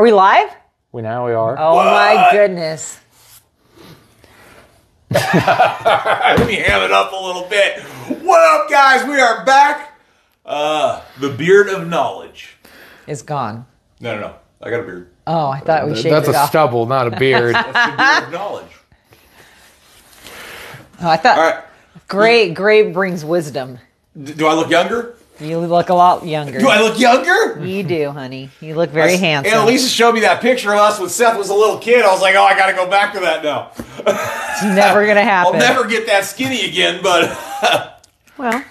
Are we live? We now we are. Oh my goodness. Let me ham it up a little bit. What up, guys? We are back. Uh, the beard of knowledge. It's gone. No, no, no. I got a beard. Oh, I thought we shaved That's it a off. stubble, not a beard. That's the beard of knowledge. Oh, I thought All right. gray gray brings wisdom. D- do I look younger? You look a lot younger. Do I look younger? You do, honey. You look very handsome. Annalisa showed me that picture of us when Seth was a little kid. I was like, oh, I got to go back to that now. It's never gonna happen. I'll never get that skinny again, but Well,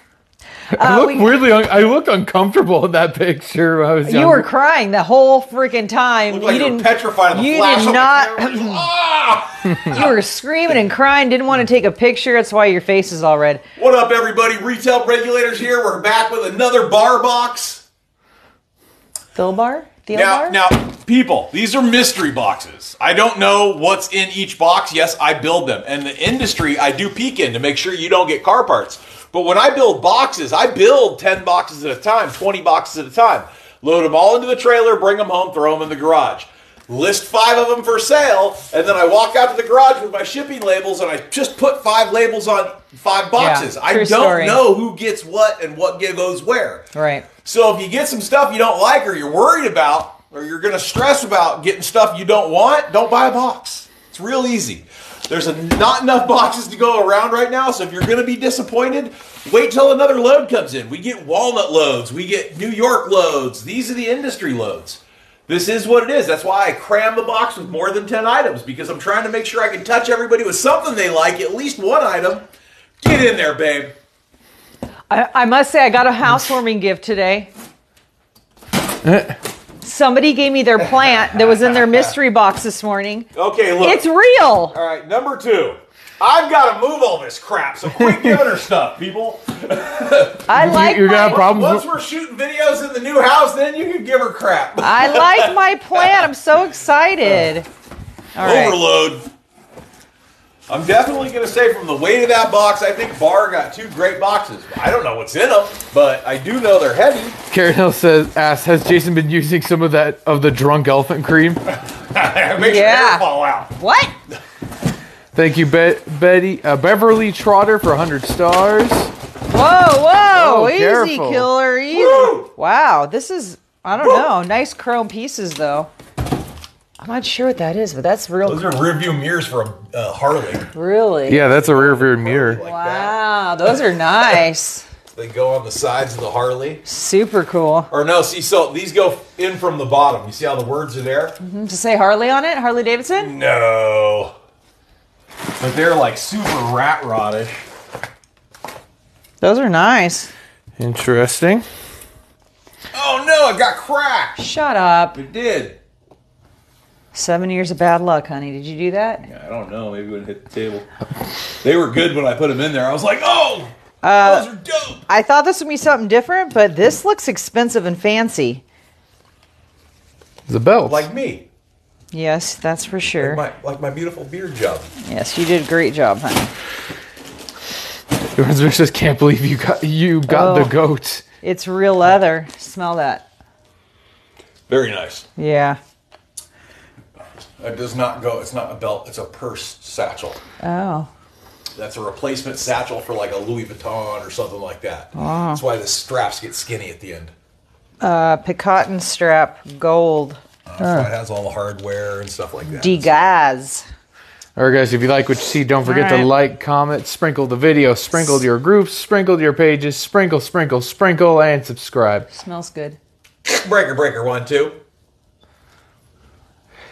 I uh, look we- weirdly. Un- I look uncomfortable in that picture. When I was you younger. were crying the whole freaking time. like you you didn't. petrified of the you flash did not- camera. Just, ah! You were screaming and crying. Didn't want to take a picture. That's why your face is all red. What up, everybody? Retail regulators here. We're back with another bar box. Phil bar. Theo Now, bar. now, people, these are mystery boxes. I don't know what's in each box. Yes, I build them. And the industry, I do peek in to make sure you don't get car parts. But when I build boxes, I build 10 boxes at a time, 20 boxes at a time. Load them all into the trailer, bring them home, throw them in the garage. List five of them for sale, and then I walk out to the garage with my shipping labels and I just put five labels on five boxes. I don't story. know who gets what and what goes where. right. So if you get some stuff you don't like or you're worried about or you're going to stress about getting stuff you don't want, don't buy a box. It's real easy. There's a, not enough boxes to go around right now, so if you're going to be disappointed, wait till another load comes in. We get walnut loads, we get New York loads. These are the industry loads. This is what it is. That's why I cram the box with more than 10 items because I'm trying to make sure I can touch everybody with something they like, at least one item. Get in there, babe. I, I must say, I got a housewarming gift today. Eh. Somebody gave me their plant that was in their mystery box this morning. Okay, look. It's real. All right, number two. I've got to move all this crap, so quit giving her stuff, people. I like you're gonna my, have problems Once we're shooting videos in the new house, then you can give her crap. I like my plant. I'm so excited. Uh, all right. Overload. I'm definitely going to say from the weight of that box, I think Barr got two great boxes. I don't know what's in them, but I do know they're heavy. Karen Hill says, "Asks Has Jason been using some of that of the drunk elephant cream?" Makes your Yeah. hair fall out. What? Thank you, Be- Betty uh, Beverly Trotter for 100 stars. Whoa, whoa. Oh, easy, careful. killer. Easy. Woo! Wow. This is, I don't know. Nice chrome pieces, though. I'm not sure what that is, but that's real. Those are rear view mirrors for a uh, Harley. Really? Yeah, that's a rear view mirror. Like that. Wow. Those are nice. They go on the sides of the Harley. Super cool. Or no, see, so these go in from the bottom. You see how the words are there? To say Harley on it? Harley Davidson? No. But they're like super rat rodish. Those are nice. Interesting. Oh no, it got cracked. Shut up. It did. Seven years of bad luck, honey. Did you do that? Yeah, I don't know. Maybe when it hit the table. They were good when I put them in there. I was like, oh, Uh, those are dope. I thought this would be something different, but this looks expensive and fancy. The belt. Like me. Yes, that's for sure. My, like my beautiful beard job. Yes, you did a great job, honey. Everyone just can't believe you got you got Oh. the goat. It's real leather. Smell that. Very nice. Yeah. It does not go, it's not a belt, it's a purse satchel. Oh. That's a replacement satchel for like a Louis Vuitton or something like that. That's why the straps get skinny at the end. Uh, Picotin strap, gold, That's why it has all the hardware and stuff like that. Degaz. All right, guys, if you like what you see, don't forget All right. to like, comment, sprinkle the video, sprinkle your groups, sprinkle your pages, sprinkle, sprinkle, sprinkle, and subscribe. Smells good. breaker, breaker, one, two.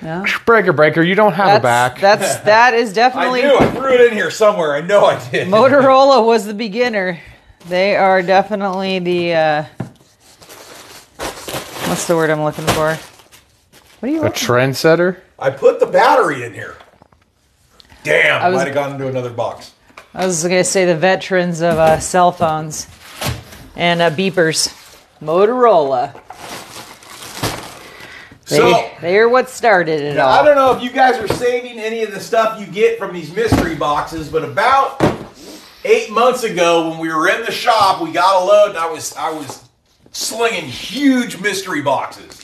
Yeah. Breaker, breaker, you don't have a back. that's that is definitely. I definitely knew. I threw it in here somewhere. I know I did. Motorola was the beginner. They are definitely the uh what's the word I'm looking for? What are you a looking trendsetter. I put the battery in here. Damn, I was- might have gone into another box. I was gonna say the veterans of uh, cell phones and uh, beepers. Motorola. They, So- they are what started it all. I don't know if you guys are saving any of the stuff you get from these mystery boxes, but about eight months ago, when we were in the shop, we got a load, and I was I was slinging huge mystery boxes.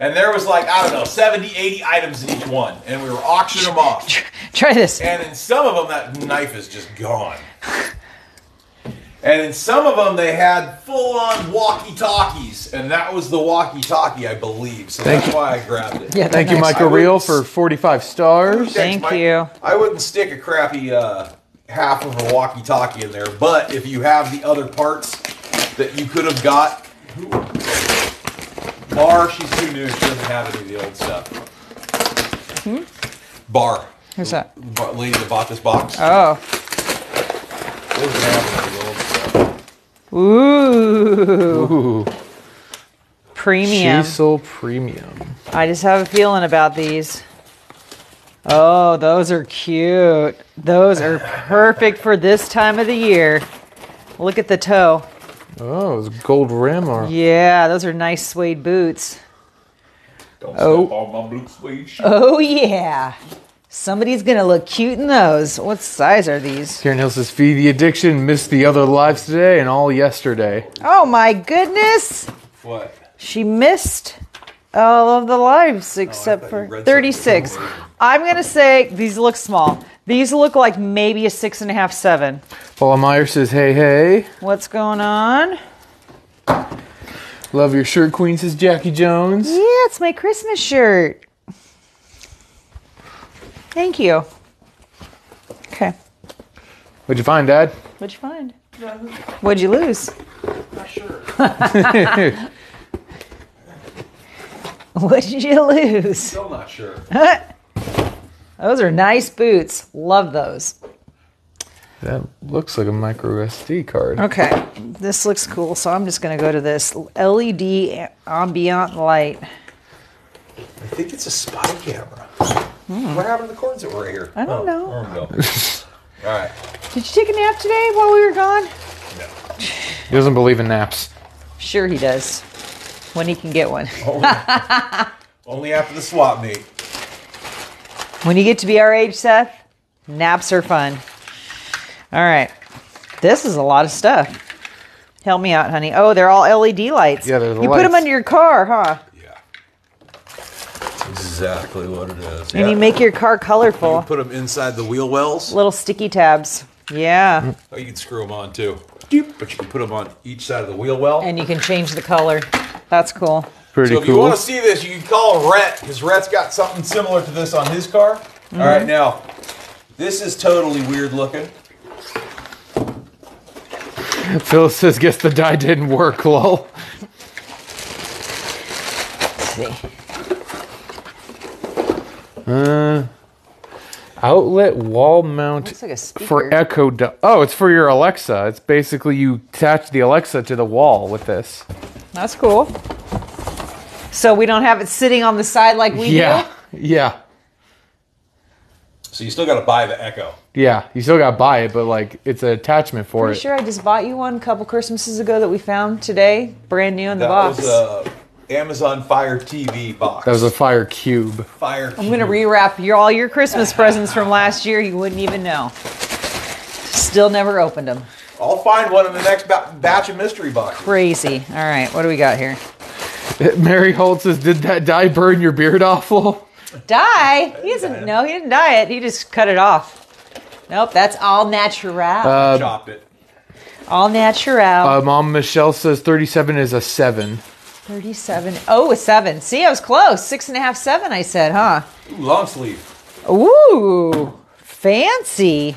And there was like, I don't know, 70, 80 items in each one. And we were auctioning them off. Try this. And in some of them, that knife is just gone. And in some of them, they had full on walkie talkies. And that was the walkie talkie, I believe. So Thank that's you. why I grabbed it. Yeah, Thank you, nice. Michael I Reel, for 45 stars. Thank Mike. you. I wouldn't stick a crappy uh, half of a walkie talkie in there. But if you have the other parts that you could have got, Bar, she's too new. She doesn't have any of the old stuff. Hmm? Bar. Who's that? Bar- lady that bought this box. Oh. doesn't have any of the old stuff. Ooh. Ooh, Premium. Cecil Premium. I just have a feeling about these. Oh, those are cute. Those are perfect for this time of the year. Look at the toe. Oh, it's gold rim or Yeah, those are nice suede boots. Don't Oh. step on my blue suede shoe. Oh, yeah. Somebody's going to look cute in those. What size are these? Karen Hill says, feed the addiction, missed the other lives today and all yesterday. Oh, my goodness. What? She missed all of the lives except thought you for 36. I'm going to say these look small. These look like maybe a six and a half, seven. Paula Meyer says, hey, hey. What's going on? Love your shirt, Queen, says Jackie Jones. Yeah, it's my Christmas shirt. Thank you. Okay. What'd you find, Dad? What'd you find? What'd you lose? Not sure. What'd you lose? Still not sure. Those are nice boots. Love those. that looks like a micro SD card. Okay, this looks cool, so I'm just gonna go to this LED ambient light. I think it's a spy camera. Hmm. What happened to the cords that were right here? I don't know. There we go. All right. Did you take a nap today while we were gone? No. He doesn't believe in naps. Sure, he does. When he can get one. Only after the swap meet. When you get to be our age, Seth, naps are fun. All right. This is a lot of stuff. Help me out, honey. Oh, they're all LED lights. Yeah, they're the You put them lights. under your car, huh? Yeah. Exactly what it is. And you make your car colorful. put them inside the wheel wells. Little sticky tabs. Yeah. Oh, you can screw them on too. But you can put them on each side of the wheel well. And you can change the color. That's cool. Pretty so if you want to see this, you can call Rhett because Rhett's got something similar to this on his car. Mm-hmm. All right, now this is totally weird looking. Phil says, guess the die didn't work, lol. Let's see. Uh, outlet wall mount Looks like a for Echo. Do- oh, it's for your Alexa. It's basically you attach the Alexa to the wall with this. That's cool. So we don't have it sitting on the side like we yeah, do? yeah, So you still got to buy the Echo. yeah. You still gotta buy it, but like it's an attachment for Pretty it. sure I just bought you one a couple Christmases ago that we found today, brand new in the That box. was a Amazon Fire TV box. That was a Fire Cube. Fire. I'm gonna rewrap your all your Christmas presents from last year. You wouldn't even know. Still never opened them. I'll find one in the next ba- batch of mystery boxes. Crazy. All right, what do we got here? Mary Holt says, "Did that dye burn your beard off, lol?" Dye? He doesn't. No, he didn't dye it. He just cut it off. Nope, that's all natural. Uh, Chopped it. all natural. Uh, Mom Michelle says 37 is a seven. 37. Oh, a seven. See, I was close. Six and a half, seven. I said, huh? Ooh, long sleeve. Ooh, fancy.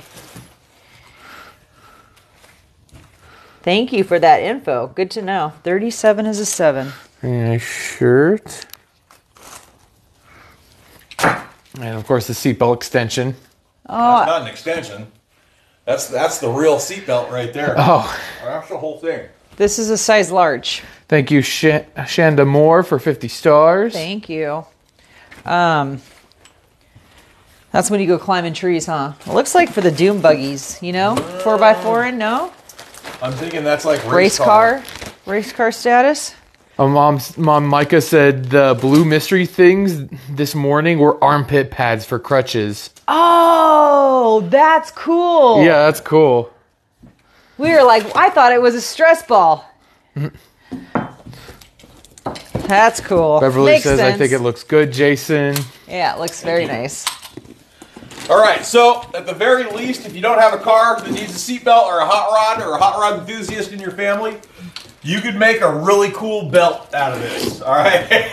Thank you for that info. Good to know. 37 is a 7. Very nice shirt. And of course, the seatbelt extension. Oh, That's not an extension. That's that's the real seatbelt right there. Oh, That's the whole thing. This is a size large. Thank you, Sh- Shanda Moore, for 50 stars. Thank you. Um, that's when you go climbing trees, huh? It looks like for the dune buggies, you know? 4x4 and no? I'm thinking that's like race, Race car? Race car status? Uh, mom's mom Micah said the blue mystery things this morning were armpit pads for crutches. Oh, that's cool. Yeah, that's cool. We were like, I thought it was a stress ball. That's cool. Beverly Makes says, I think it looks good, Jason. Yeah, it looks very nice. All right, so at the very least, if you don't have a car that needs a seatbelt or a hot rod or a hot rod enthusiast in your family, you could make a really cool belt out of this. All right,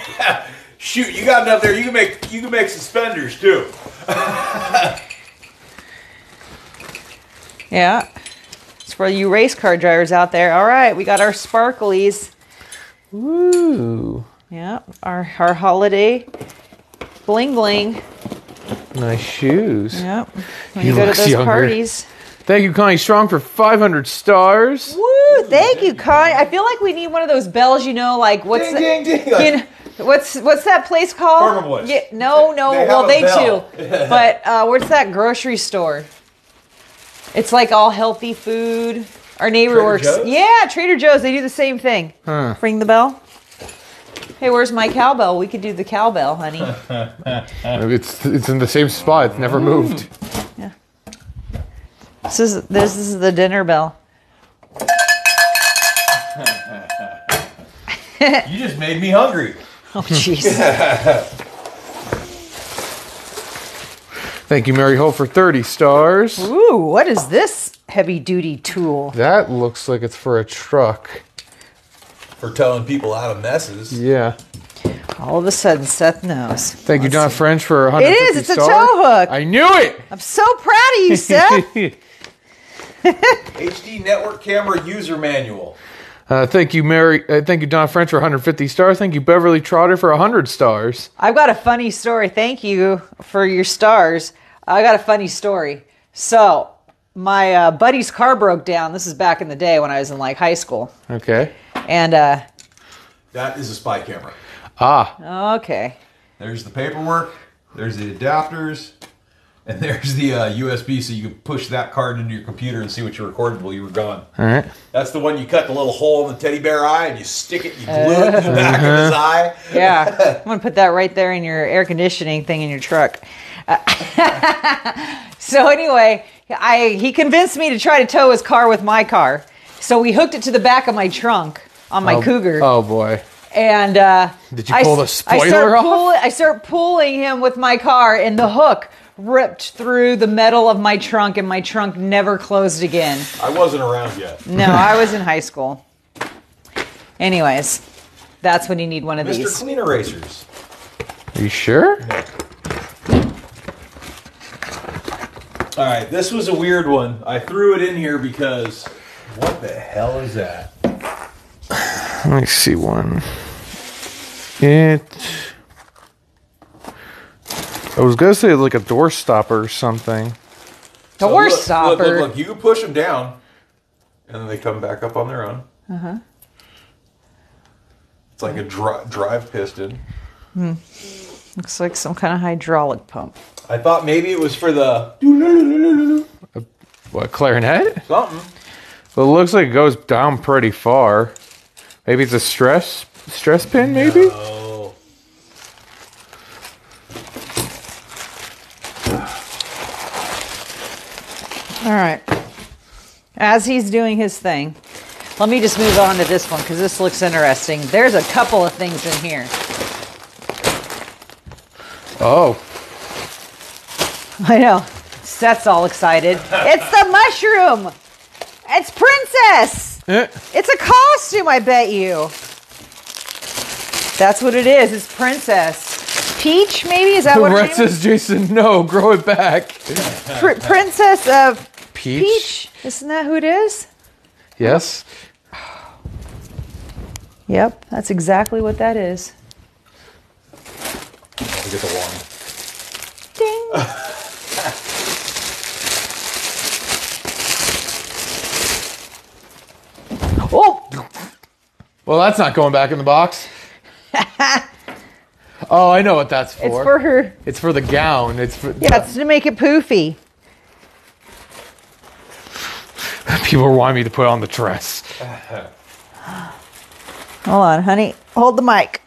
shoot, you got enough there. You can make you can make suspenders too. Yeah. It's for you race car drivers out there. All right, we got our sparklies. Ooh, Yeah, our our holiday bling bling. nice shoes. Yep. When He you go to those younger. parties. Thank you, Connie Strong, for 500 stars. Woo! Thank you, Connie. I feel like we need one of those bells. You know, like what's Ding, the- ding, ding. you know, what's what's that place called? Farmer Boys. Yeah, no, no. They well, they bell. too. but uh, where's that grocery store? It's like all healthy food. Our neighbor Trader works. Joe's? Yeah, Trader Joe's. They do the same thing. Huh. Ring the bell. Hey, where's my cowbell? We could do the cowbell, honey. It's it's in the same spot. It's never moved. Yeah. This is this is the dinner bell. You just made me hungry. Oh, jeez. Thank you, Mary Ho, for 30 stars. Ooh, what is this heavy duty tool? That looks like it's for a truck. For telling people out of messes. Yeah. All of a sudden, Seth knows. Thank you, Don French, for 150 is, it's a stars. tow hook. I knew it. I'm so proud of you, Seth. HD network camera user manual. uh, thank you, Mary. Uh, thank you, Don French, for 150 stars. Thank you, Beverly Trotter, for 100 stars. I've got a funny story. Thank you for your stars. I got a funny story. So, my uh, buddy's car broke down. This is back in the day when I was in like high school. Okay. And, uh, That is a spy camera. Ah, okay. There's the paperwork. There's the adapters. And there's the uh, USB so you can push that card into your computer and see what you recorded while you were gone. all right. That's the one you cut the little hole in the teddy bear eye and you stick it, you glue it in the back of his eye. Yeah. I'm going to put that right there in your air conditioning thing in your truck. So, anyway, I he convinced me to try to tow his car with my car. So, we hooked it to the back of my trunk on my Oh, Cougar. Oh, boy. And uh, Did you I pull the s- I spoiler start off? Pull, I start pulling him with my car, and the hook ripped through the metal of my trunk, and my trunk never closed again. I wasn't around yet. No, I was in high school. Anyways, that's when you need one of Mr. these. Clean Erasers. Are you sure? All right, this was a weird one. I threw it in here because what the hell is that? Let me see one. It. I was gonna say like a door stopper or something. So Door look, stopper. Look, look, look. You push them down, and then they come back up on their own. Uh huh. It's like a dri- drive piston. Looks like some kind of hydraulic pump. I thought maybe it was for the What clarinet? something. Well, it looks like it goes down pretty far. Maybe it's a stress stress pin. Maybe. Oh, All right. As he's doing his thing, let me just move on to this one because this looks interesting. There's a couple of things in here. Oh, I know. Seth's all excited. it's the mushroom. It's Princess. Eh. It's a costume, I bet you. That's what it is. It's Princess. Peach, maybe? Is that what Red says Jason. No, grow it back. Pr- Princess of Peach. Peach. Isn't that who it is? Yes. Yep, that's exactly what that is. Get the one. Ding. oh, Well, that's not going back in the box. oh, I know what that's for. it's for her. It's for the gown. It's for Yeah, it's to make it poofy. people want me to put on the dress. Hold on, honey. Hold the mic.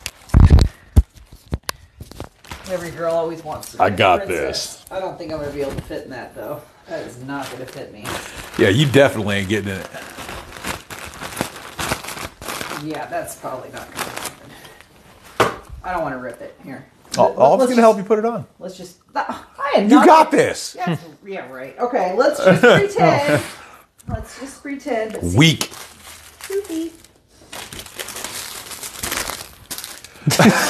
Every girl always wants to. I got this. I don't think I'm gonna be able to fit in that though. That is not gonna fit me. Yeah, you definitely ain't getting in it. Yeah, that's probably not gonna happen. I don't want to rip it. Here. Oh, Let- I was let's going to help you put it on. Let's just. I am You not- got this. Yeah, yeah, right. Okay, let's just pretend. let's just pretend. See, Weak. Poopy.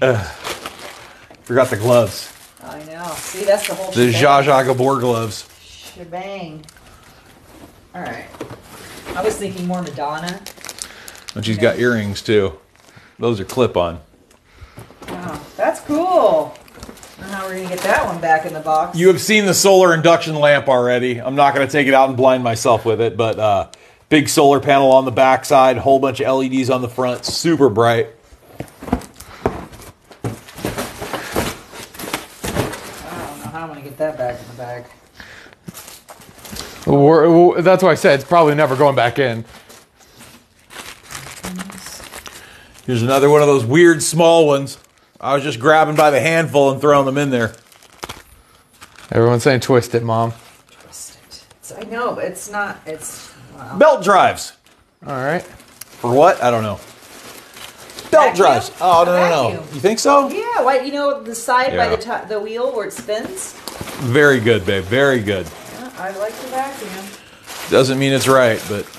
cute. Forgot the gloves. I know. See, that's the whole The shebang. Zsa Zsa Gabor gloves. shebang. All right. I was thinking more Madonna. And she's got earrings too. Those are clip on. Wow, that's cool. I don't know how we're gonna get that one back in the box. You have seen the solar induction lamp already. I'm not going to take it out and blind myself with it, but uh, big solar panel on the backside, whole bunch of LEDs on the front, super bright. I don't know how I'm gonna get that back in the bag. We're, w that's why I said it's probably never going back in. Here's another one of those weird small ones. I was just grabbing by the handful and throwing them in there. Everyone's saying twist it, mom. It's- I know, but it's not. It's wow. Belt drives. All right. For what? I don't know. Belt Vacuum? drives. Oh, no, no, no. You think so? Yeah, why you know the side by the top, the wheel where it spins? Very good, babe. Very good. Yeah, I like the vacuum. Doesn't mean it's right, but.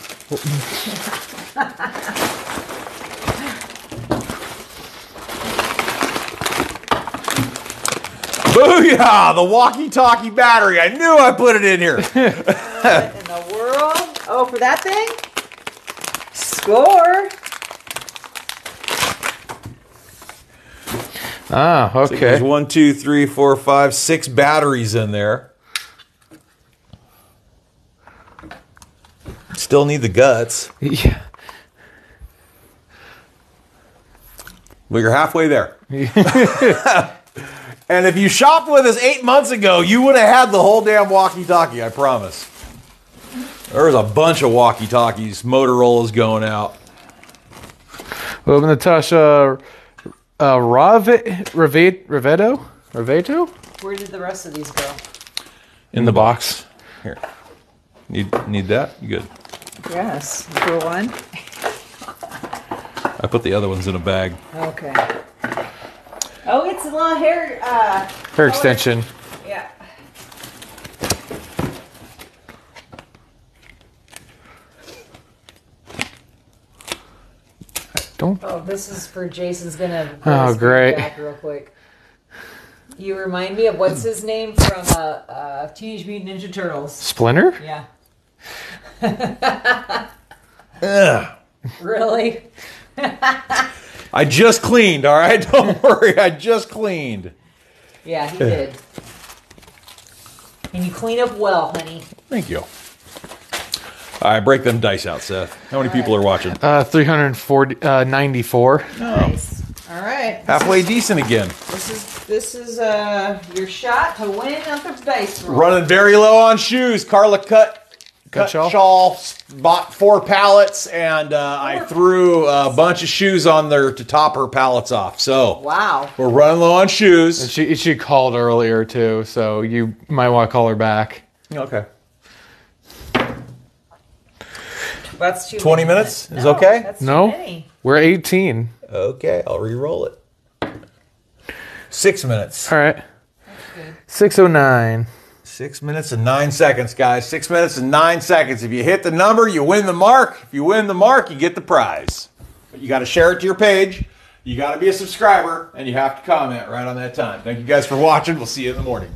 Booyah! The walkie-talkie battery. I knew I put it in here. What in the world? Oh, for that thing? Score. Ah, There's okay. one, two, three, four, five, six batteries in there. Still need the guts. Yeah. Well, you're halfway there. and if you shopped with us eight months ago, you would have had the whole damn walkie-talkie. I promise. There was a bunch of walkie-talkies, Motorola's going out. Well, Natasha uh, Rave, Rave, Raveto? Raveto? Where did the rest of these go? In the box. Here, need need that? Good? Yes, for one. I put the other ones in a bag. Okay. Oh, it's a little hair. Uh, Hair extension. yeah. Don't. Oh, this is for Jason's gonna. Oh, great. Back real quick. You remind me of what's his name from uh, uh, Teenage Mutant Ninja Turtles. Splinter? Yeah. Ugh. Really? I just cleaned. All right, don't worry. I just cleaned. Yeah, he did. And you clean up well, honey. Thank you. All right, break them dice out, Seth. How many people are watching? Uh, 340, uh, 94. Nice. All right. Halfway decent again. This is this is uh your shot to win at the dice roll. Running very low on shoes. Carla cut cut shawl? shawl, bought four pallets, and uh, I threw a bunch of shoes on there to top her pallets off. So Wow. we're running low on shoes. She, she called earlier, too, so you might want to call her back. Okay. That's too 20 many. minutes is No, okay? That's No? Too many. We're 18. Okay, I'll re-roll it. Six minutes. All right. 609. Six minutes and nine seconds, guys. Six minutes and nine seconds. If you hit the number, you win the mark. If you win the mark, you get the prize. But you got to share it to your page. You got to be a subscriber, and you have to comment right on that time. Thank you guys for watching. We'll see you in the morning.